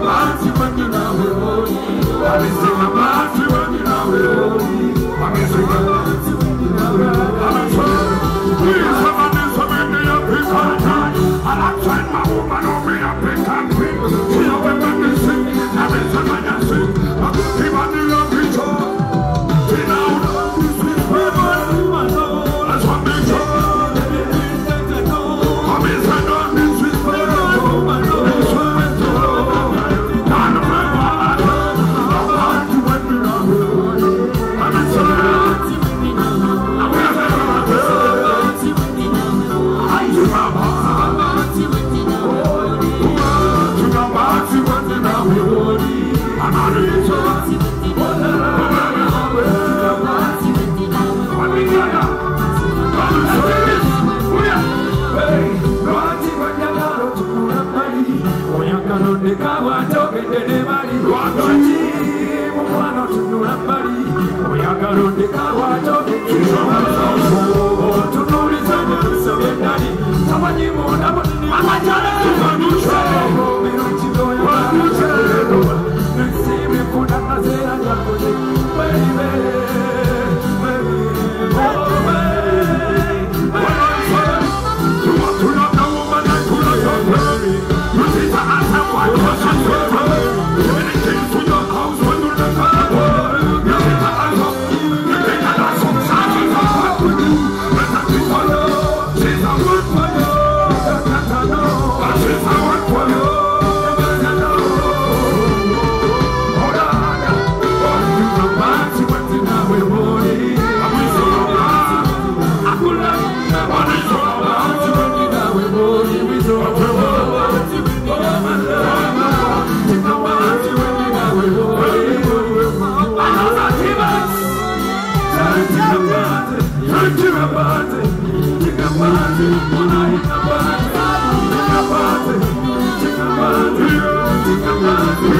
mabati wengi I'm trying woman wantogedde ne bali lwaki mumwana otunula mbali oyagala ondeka wantogeddeotunuliza byansobye ddali tamanyi munda munini Chikabazi, Chikabazi, Munai Kabazi, Chikabazi, Chikabazi,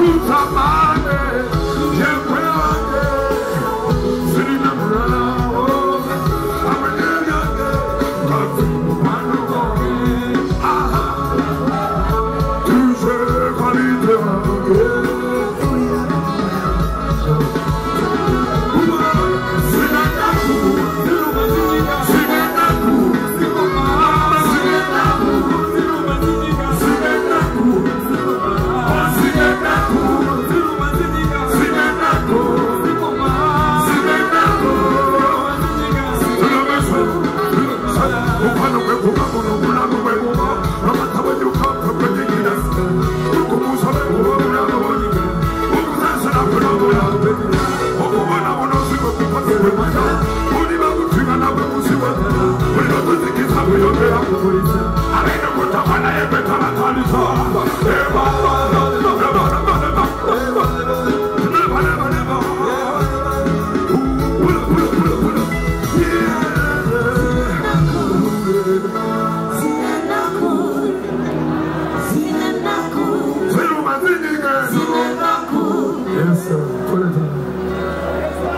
Fruit